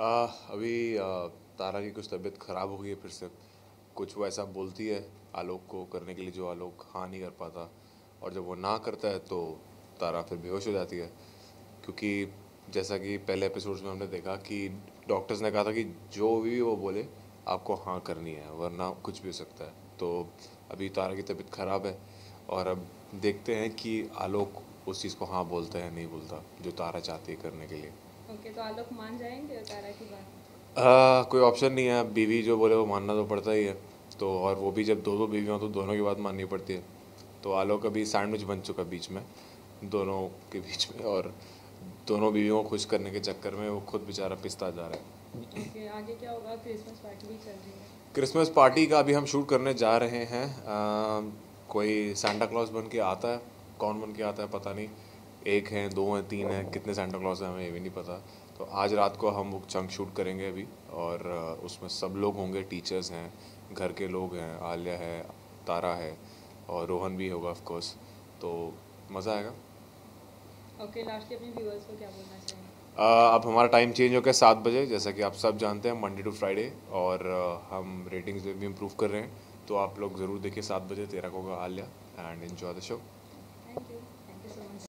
आ, अभी आ, तारा की कुछ तबीयत ख़राब हो गई है फिर से कुछ वो ऐसा बोलती है आलोक को करने के लिए जो आलोक हाँ नहीं कर पाता। और जब वो ना करता है तो तारा फिर बेहोश हो जाती है। क्योंकि जैसा कि पहले एपिसोड्स में हमने देखा कि डॉक्टर्स ने कहा था कि जो भी वो बोले आपको हाँ करनी है वरना कुछ भी हो सकता है। तो अभी तारा की तबीयत ख़राब है और अब देखते हैं कि आलोक उस चीज़ को हाँ बोलता है नहीं बोलता जो तारा चाहती है करने के लिए। ओके तो आलोक मान जाएँगे तारा की बात? आ, कोई ऑप्शन नहीं है। बीवी जो बोले वो मानना तो पड़ता ही है। तो और वो भी जब दो दो बीवी हों तो दोनों की बात माननी पड़ती है। तो आलोक अभी सैंडविच बन चुका बीच में दोनों के बीच में। और दोनों बीवियों को खुश करने के चक्कर में वो खुद बेचारा पिसता जा रहा है। ओके आगे क्या होगा? क्रिसमस पार्टी भी चल रही है। क्रिसमस पार्टी का अभी हम शूट करने जा रहे हैं। आ, कोई सांता क्लॉज बन के आता है? कौन बन के आता है? पता नहीं। एक हैं दो हैं तीन हैं कितने सांता क्लॉज हैं हमें ये भी नहीं पता। तो आज रात को हम वो चंक शूट करेंगे अभी और उसमें सब लोग होंगे टीचर्स हैं घर के लोग हैं आलिया है तारा है और रोहन भी होगा ऑफ़ कोर्स तो मज़ा आएगा। ओके लास्टली अपने व्यूअर्स को क्या बोलना चाहेंगे आ, अब हमारा टाइम चेंज हो गया सात बजे जैसा कि आप सब जानते हैं मंडे टू फ्राइडे और हम रेटिंग्स भी इम्प्रूव कर रहे हैं। तो आप लोग ज़रूर देखिए सात बजे तेरह को Aaliya and enjoy the show thank you